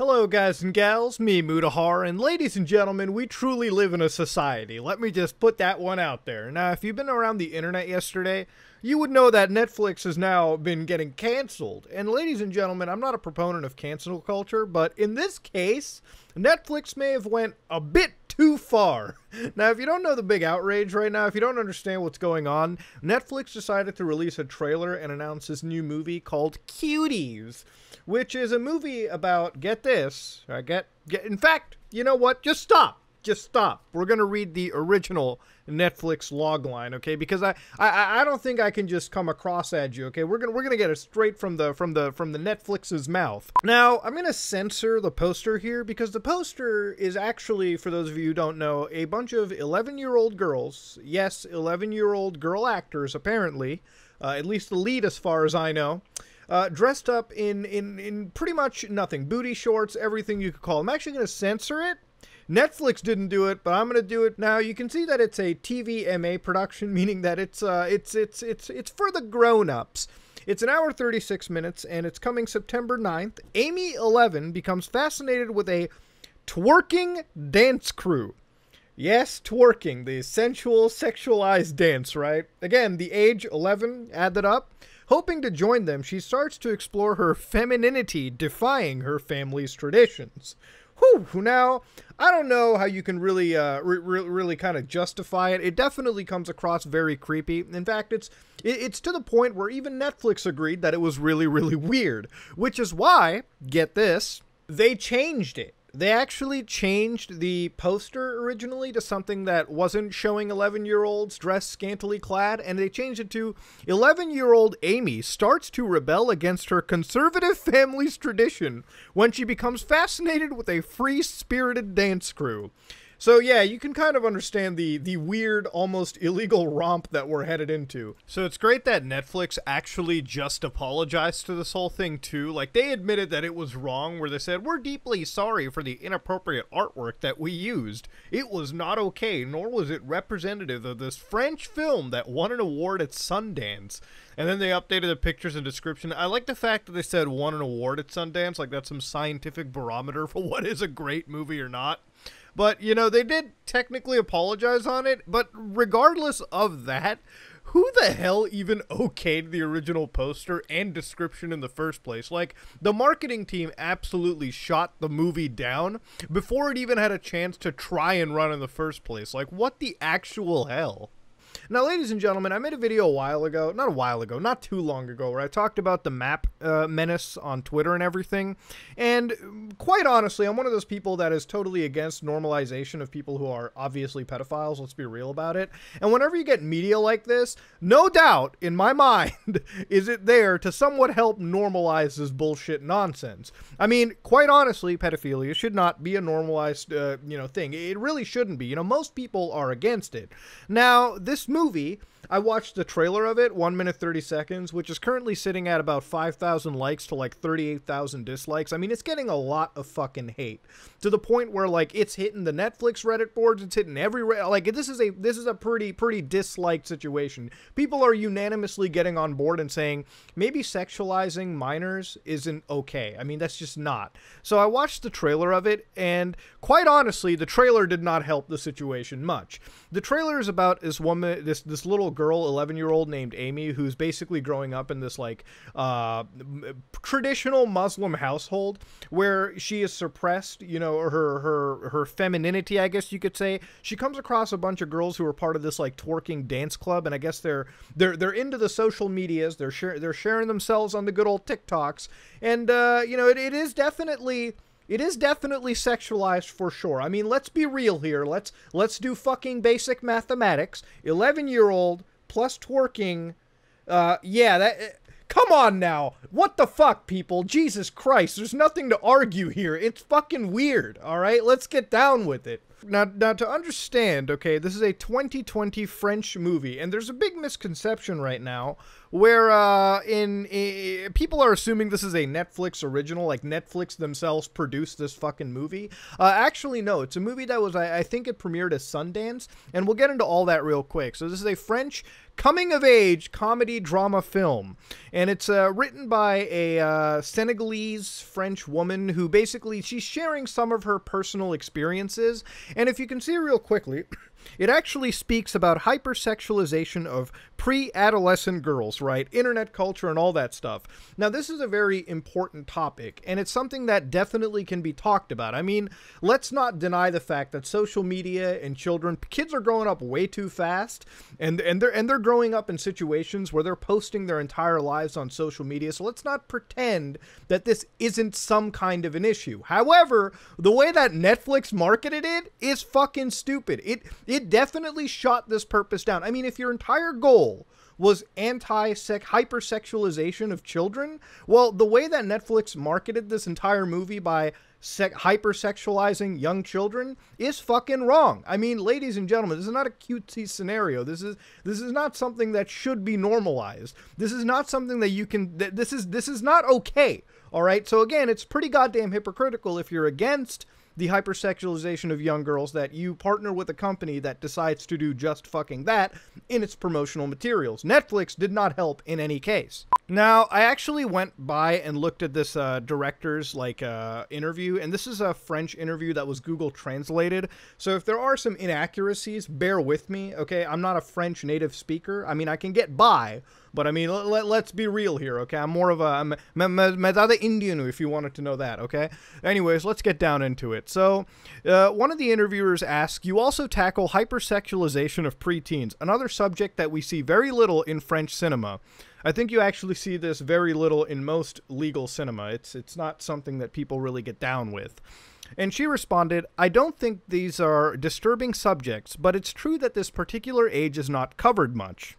Hello, guys and gals, me, Mutahar, and ladies and gentlemen, we truly live in a society. Let me just put that one out there. Now, if you've been around the internet yesterday, you would know that Netflix has now been getting canceled. And ladies and gentlemen, I'm not a proponent of cancel culture, but in this case, Netflix may have went a bit too far. Now, if you don't know the big outrage right now, if you don't understand what's going on, Netflix decided to release a trailer and announce this new movie called Cuties, which is a movie about get this, uh, get get in fact, you know what? Just stop just stop. We're gonna read the original Netflix logline, okay? Because I, I I don't think I can just come across at you, okay? We're gonna we're gonna get it straight from the from the from the Netflix's mouth. Now I'm gonna censor the poster here because the poster is actually, for those of you who don't know, a bunch of 11 year old girls. Yes, 11 year old girl actors apparently, uh, at least the lead as far as I know. Uh, dressed up in, in in pretty much nothing, booty shorts, everything you could call. I'm actually going to censor it Netflix didn't do it, but I'm gonna do it now. You can see that it's a TVMA production, meaning that it's uh, it's it's it's it's for the grown-ups. It's an hour 36 minutes, and it's coming September 9th. Amy Eleven becomes fascinated with a twerking dance crew. Yes, twerking, the sensual, sexualized dance, right? Again, the age 11, add that up. Hoping to join them, she starts to explore her femininity, defying her family's traditions. Whew, now, I don't know how you can really, uh, re- re- really kind of justify it. It definitely comes across very creepy. In fact, it's it, it's to the point where even Netflix agreed that it was really, really weird. Which is why, get this, they changed it they actually changed the poster originally to something that wasn't showing 11 year olds dressed scantily clad, and they changed it to 11 year old Amy starts to rebel against her conservative family's tradition when she becomes fascinated with a free spirited dance crew. So yeah, you can kind of understand the the weird, almost illegal romp that we're headed into. So it's great that Netflix actually just apologized to this whole thing too. Like they admitted that it was wrong, where they said we're deeply sorry for the inappropriate artwork that we used. It was not okay, nor was it representative of this French film that won an award at Sundance. And then they updated the pictures and description. I like the fact that they said won an award at Sundance, like that's some scientific barometer for what is a great movie or not. But, you know, they did technically apologize on it. But regardless of that, who the hell even okayed the original poster and description in the first place? Like, the marketing team absolutely shot the movie down before it even had a chance to try and run in the first place. Like, what the actual hell? Now, ladies and gentlemen, I made a video a while ago, not a while ago, not too long ago, where I talked about the map uh, menace on Twitter and everything. And quite honestly, I'm one of those people that is totally against normalization of people who are obviously pedophiles. Let's be real about it. And whenever you get media like this, no doubt in my mind is it there to somewhat help normalize this bullshit nonsense. I mean, quite honestly, pedophilia should not be a normalized, uh, you know, thing. It really shouldn't be. You know, most people are against it. Now, this movie movie, I watched the trailer of it, 1 minute 30 seconds, which is currently sitting at about 5,000 likes to like 38,000 dislikes. I mean, it's getting a lot of fucking hate to the point where like it's hitting the Netflix Reddit boards, it's hitting every like this is a this is a pretty pretty disliked situation. People are unanimously getting on board and saying maybe sexualizing minors isn't okay. I mean, that's just not. So I watched the trailer of it and quite honestly, the trailer did not help the situation much. The trailer is about this woman this this little girl, 11 year old named Amy, who's basically growing up in this like uh, traditional Muslim household where she is suppressed, you know, her her her femininity, I guess you could say. She comes across a bunch of girls who are part of this like twerking dance club, and I guess they're they're they're into the social medias. They're share, they're sharing themselves on the good old TikToks, and uh, you know, it, it is definitely it is definitely sexualized for sure. I mean, let's be real here. Let's let's do fucking basic mathematics. 11-year-old plus twerking uh yeah, that eh, Come on now. What the fuck, people? Jesus Christ. There's nothing to argue here. It's fucking weird, all right? Let's get down with it. Now, now to understand, okay, this is a 2020 French movie, and there's a big misconception right now where uh, in, in people are assuming this is a Netflix original, like Netflix themselves produced this fucking movie. Uh, actually, no, it's a movie that was I, I think it premiered at Sundance, and we'll get into all that real quick. So this is a French coming of age comedy drama film, and it's uh, written by a uh, Senegalese French woman who basically she's sharing some of her personal experiences. And if you can see real quickly. It actually speaks about hypersexualization of pre adolescent girls, right? Internet culture and all that stuff. Now, this is a very important topic, and it's something that definitely can be talked about. I mean, let's not deny the fact that social media and children, kids are growing up way too fast, and, and, they're, and they're growing up in situations where they're posting their entire lives on social media. So let's not pretend that this isn't some kind of an issue. However, the way that Netflix marketed it is fucking stupid. It it definitely shot this purpose down. I mean, if your entire goal was anti-sex hypersexualization of children, well, the way that Netflix marketed this entire movie by se- hypersexualizing young children is fucking wrong. I mean, ladies and gentlemen, this is not a cutesy scenario. This is this is not something that should be normalized. This is not something that you can. Th- this is this is not okay. All right. So again, it's pretty goddamn hypocritical if you're against the hypersexualization of young girls that you partner with a company that decides to do just fucking that in its promotional materials. Netflix did not help in any case. Now, I actually went by and looked at this uh, director's like uh, interview, and this is a French interview that was Google translated. So if there are some inaccuracies, bear with me. Okay, I'm not a French native speaker. I mean, I can get by, but I mean, let, let, us be real here. Okay, I'm more of a I'm, Indian if you wanted to know that. Okay. Anyways, let's get down into it. So, uh, one of the interviewers asked, "You also tackle hypersexualization of preteens, another subject that we see very little in French cinema." I think you actually see this very little in most legal cinema. It's it's not something that people really get down with. And she responded, I don't think these are disturbing subjects, but it's true that this particular age is not covered much.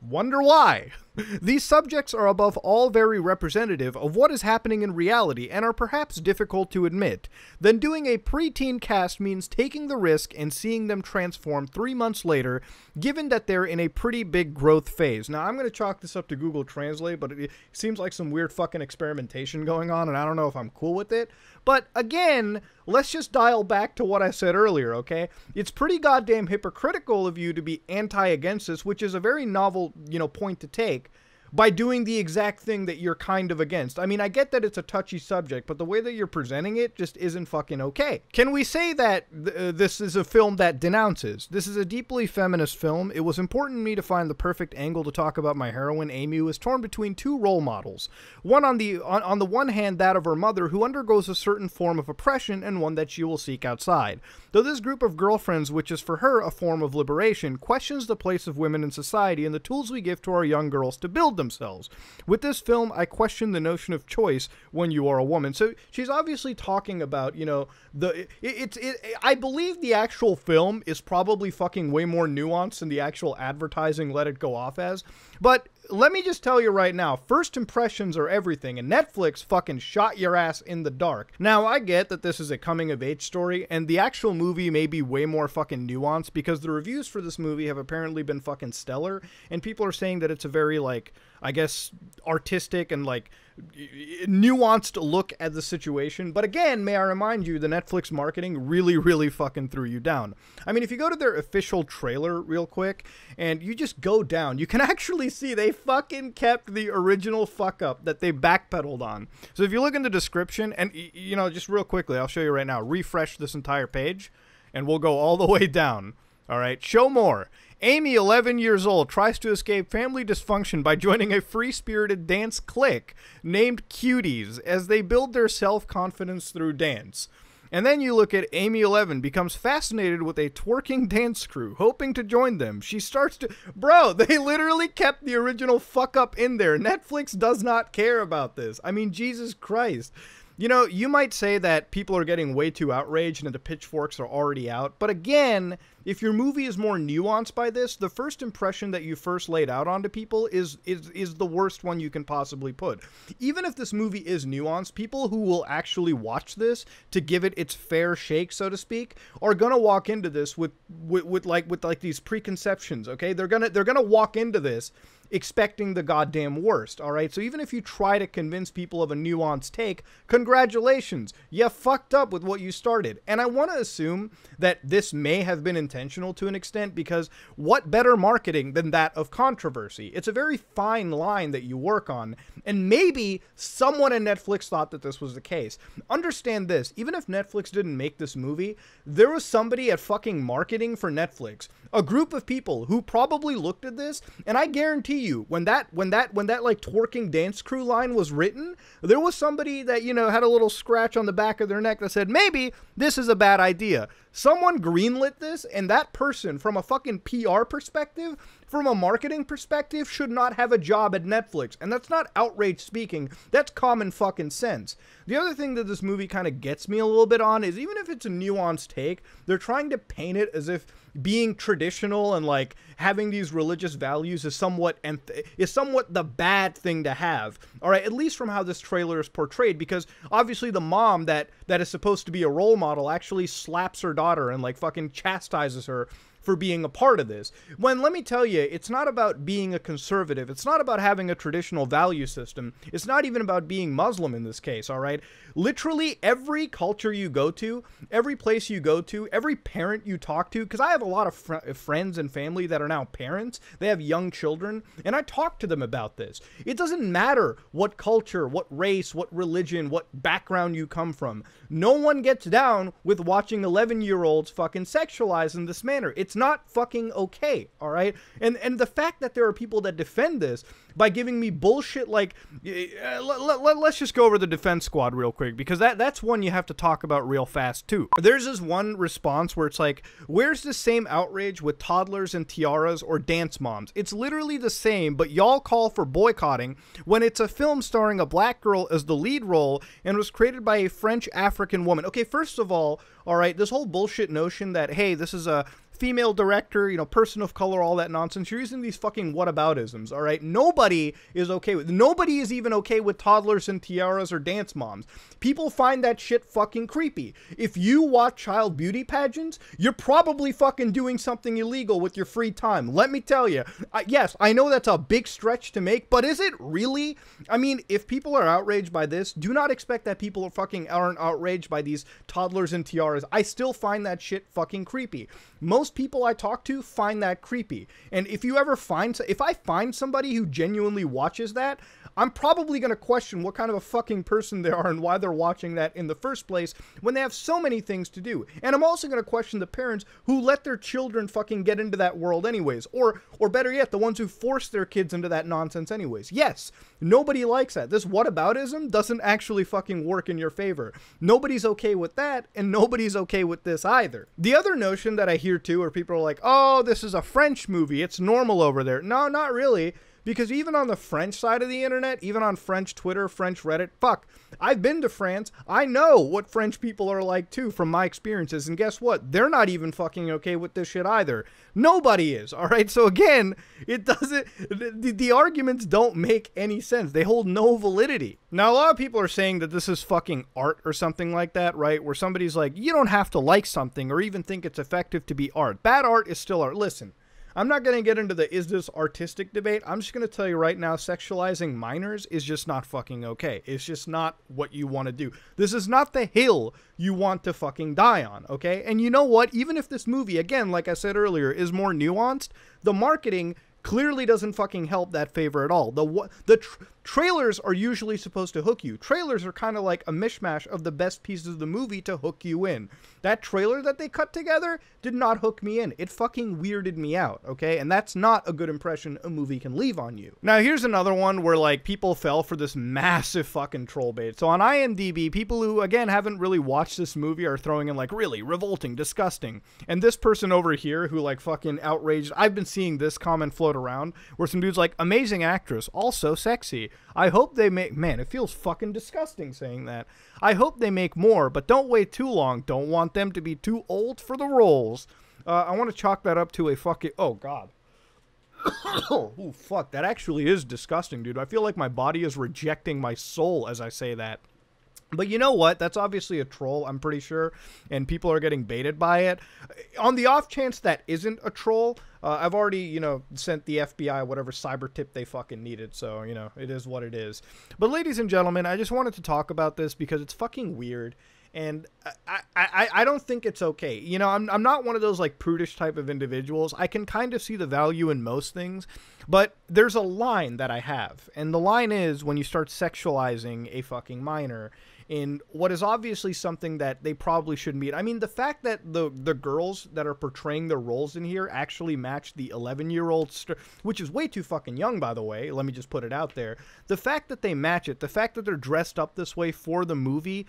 Wonder why? These subjects are above all very representative of what is happening in reality and are perhaps difficult to admit. Then doing a preteen cast means taking the risk and seeing them transform three months later, given that they're in a pretty big growth phase. Now, I'm going to chalk this up to Google Translate, but it seems like some weird fucking experimentation going on, and I don't know if I'm cool with it. But again, let's just dial back to what I said earlier, okay? It's pretty goddamn hypocritical of you to be anti against this, which is a very novel, you know, point to take by doing the exact thing that you're kind of against. I mean, I get that it's a touchy subject, but the way that you're presenting it just isn't fucking okay. Can we say that th- uh, this is a film that denounces? This is a deeply feminist film. It was important to me to find the perfect angle to talk about my heroine, Amy, who is torn between two role models. One on the on, on the one hand, that of her mother, who undergoes a certain form of oppression, and one that she will seek outside. Though this group of girlfriends, which is for her a form of liberation, questions the place of women in society and the tools we give to our young girls to build themselves. With this film, I question the notion of choice when you are a woman. So she's obviously talking about, you know, the it's it, it, I believe the actual film is probably fucking way more nuanced than the actual advertising let it go off as. But let me just tell you right now, first impressions are everything, and Netflix fucking shot your ass in the dark. Now, I get that this is a coming of age story, and the actual movie may be way more fucking nuanced because the reviews for this movie have apparently been fucking stellar, and people are saying that it's a very, like, I guess, artistic and, like, nuanced look at the situation. But again, may I remind you, the Netflix marketing really, really fucking threw you down. I mean, if you go to their official trailer real quick and you just go down, you can actually see they fucking kept the original fuck up that they backpedaled on. So if you look in the description, and you know, just real quickly, I'll show you right now, refresh this entire page, and we'll go all the way down. All right, show more. Amy, 11 years old, tries to escape family dysfunction by joining a free spirited dance clique named Cuties as they build their self confidence through dance. And then you look at Amy 11 becomes fascinated with a twerking dance crew, hoping to join them. She starts to. Bro, they literally kept the original fuck up in there. Netflix does not care about this. I mean, Jesus Christ. You know, you might say that people are getting way too outraged and the pitchforks are already out, but again, if your movie is more nuanced by this, the first impression that you first laid out onto people is is is the worst one you can possibly put. Even if this movie is nuanced, people who will actually watch this to give it its fair shake, so to speak, are gonna walk into this with with, with like with like these preconceptions. Okay, they're gonna they're gonna walk into this expecting the goddamn worst, all right? So even if you try to convince people of a nuanced take, congratulations, you fucked up with what you started. And I want to assume that this may have been intentional to an extent because what better marketing than that of controversy? It's a very fine line that you work on, and maybe someone at Netflix thought that this was the case. Understand this, even if Netflix didn't make this movie, there was somebody at fucking marketing for Netflix, a group of people who probably looked at this, and I guarantee you, when that when that when that like twerking dance crew line was written, there was somebody that you know had a little scratch on the back of their neck that said maybe this is a bad idea. Someone greenlit this, and that person, from a fucking PR perspective, from a marketing perspective, should not have a job at Netflix. And that's not outrage speaking, that's common fucking sense. The other thing that this movie kind of gets me a little bit on is even if it's a nuanced take, they're trying to paint it as if being traditional and like having these religious values is somewhat is somewhat the bad thing to have. All right, at least from how this trailer is portrayed because obviously the mom that that is supposed to be a role model actually slaps her daughter and like fucking chastises her for being a part of this. When let me tell you, it's not about being a conservative. It's not about having a traditional value system. It's not even about being Muslim in this case, all right? Literally every culture you go to, every place you go to, every parent you talk to, because I have a lot of fr friends and family that are now parents, they have young children, and I talk to them about this. It doesn't matter what culture, what race, what religion, what background you come from. No one gets down with watching 11 year olds fucking sexualize in this manner. It's not fucking okay, all right? And and the fact that there are people that defend this by giving me bullshit like uh, let, let, let's just go over the defense squad real quick because that that's one you have to talk about real fast too. There's this one response where it's like, "Where's the same outrage with toddlers and tiaras or dance moms?" It's literally the same, but y'all call for boycotting when it's a film starring a black girl as the lead role and was created by a French African woman. Okay, first of all, all right, this whole bullshit notion that hey, this is a female director, you know, person of color, all that nonsense. You're using these fucking whataboutisms, all right? Nobody is okay with nobody is even okay with toddlers and tiaras or dance moms. People find that shit fucking creepy. If you watch child beauty pageants, you're probably fucking doing something illegal with your free time. Let me tell you. Uh, yes, I know that's a big stretch to make, but is it really? I mean, if people are outraged by this, do not expect that people are fucking aren't outraged by these toddlers and tiaras. I still find that shit fucking creepy. Most people I talk to find that creepy. And if you ever find, if I find somebody who genuinely watches that, I'm probably going to question what kind of a fucking person they are and why they're watching that in the first place when they have so many things to do. And I'm also going to question the parents who let their children fucking get into that world anyways. Or or better yet, the ones who force their kids into that nonsense anyways. Yes, nobody likes that. This whataboutism doesn't actually fucking work in your favor. Nobody's okay with that and nobody's okay with this either. The other notion that I hear too are people are like, "Oh, this is a French movie. It's normal over there." No, not really. Because even on the French side of the internet, even on French Twitter, French Reddit, fuck, I've been to France. I know what French people are like too from my experiences. And guess what? They're not even fucking okay with this shit either. Nobody is, all right? So again, it doesn't, the, the arguments don't make any sense. They hold no validity. Now, a lot of people are saying that this is fucking art or something like that, right? Where somebody's like, you don't have to like something or even think it's effective to be art. Bad art is still art. Listen, I'm not going to get into the is this artistic debate. I'm just going to tell you right now sexualizing minors is just not fucking okay. It's just not what you want to do. This is not the hill you want to fucking die on, okay? And you know what? Even if this movie, again, like I said earlier, is more nuanced, the marketing clearly doesn't fucking help that favor at all. The the tr trailers are usually supposed to hook you. Trailers are kind of like a mishmash of the best pieces of the movie to hook you in. That trailer that they cut together did not hook me in. It fucking weirded me out, okay? And that's not a good impression a movie can leave on you. Now, here's another one where like people fell for this massive fucking troll bait. So on IMDb, people who again haven't really watched this movie are throwing in like really revolting, disgusting. And this person over here who like fucking outraged, I've been seeing this comment float around where some dude's like amazing actress, also sexy. I hope they make, man, it feels fucking disgusting saying that. I hope they make more, but don't wait too long. Don't want them to be too old for the roles. uh, I want to chalk that up to a fucking. Oh God. oh fuck! That actually is disgusting, dude. I feel like my body is rejecting my soul as I say that. But you know what? That's obviously a troll, I'm pretty sure, and people are getting baited by it. On the off chance that isn't a troll, uh, I've already, you know, sent the FBI whatever cyber tip they fucking needed, so, you know, it is what it is. But ladies and gentlemen, I just wanted to talk about this because it's fucking weird and I, I, I don't think it's okay. You know, I'm, I'm not one of those like prudish type of individuals. I can kind of see the value in most things, but there's a line that I have, and the line is when you start sexualizing a fucking minor in what is obviously something that they probably shouldn't be. I mean, the fact that the the girls that are portraying their roles in here actually match the 11 year old, st- which is way too fucking young, by the way. Let me just put it out there. The fact that they match it, the fact that they're dressed up this way for the movie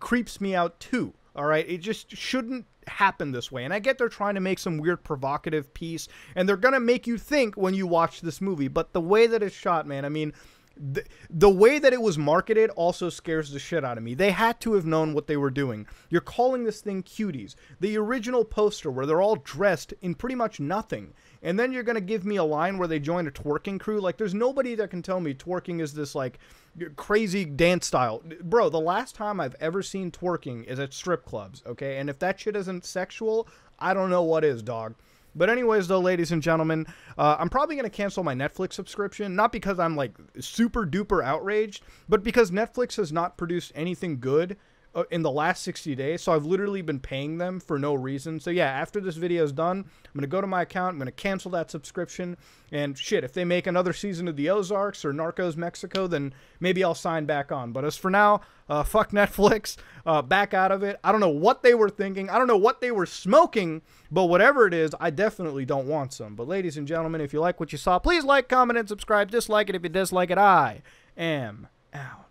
creeps me out too. All right, it just shouldn't happen this way. And I get they're trying to make some weird provocative piece, and they're gonna make you think when you watch this movie. But the way that it's shot, man, I mean, the, the way that it was marketed also scares the shit out of me. They had to have known what they were doing. You're calling this thing cuties. The original poster where they're all dressed in pretty much nothing. And then you're going to give me a line where they join a twerking crew. Like, there's nobody that can tell me twerking is this, like, crazy dance style. Bro, the last time I've ever seen twerking is at strip clubs, okay? And if that shit isn't sexual, I don't know what is, dog. But anyways, though, ladies and gentlemen, uh, I'm probably to cancel my Netflix subscription. Not because I'm like super duper outraged, but because Netflix has not produced anything good in the last 60 days. So I've literally been paying them for no reason. So yeah, after this video is done, I'm going to go to my account. I'm going to cancel that subscription. And shit, if they make another season of The Ozarks or Narcos Mexico, then maybe I'll sign back on. But as for now, uh, fuck Netflix. Uh, back out of it. I don't know what they were thinking. I don't know what they were smoking. But whatever it is, I definitely don't want some. But ladies and gentlemen, if you like what you saw, please like, comment, and subscribe. Dislike it if you dislike it. I am out.